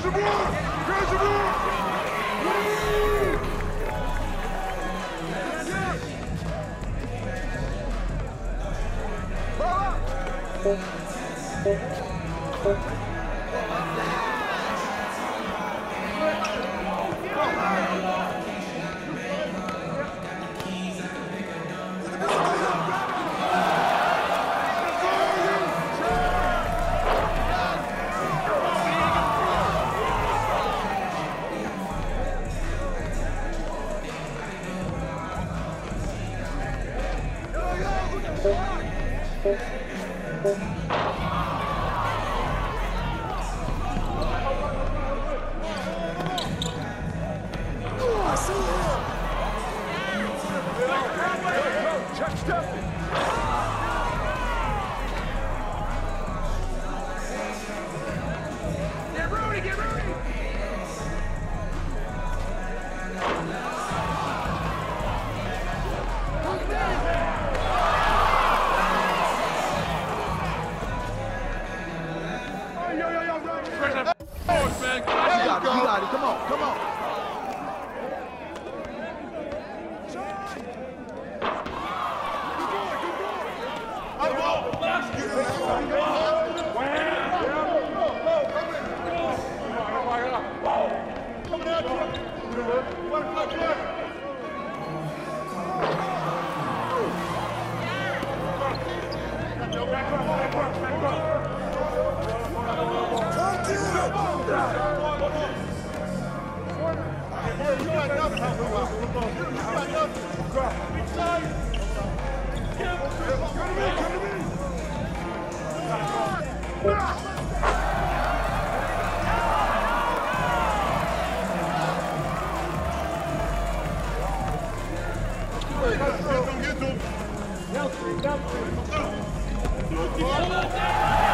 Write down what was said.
Get Get him! против.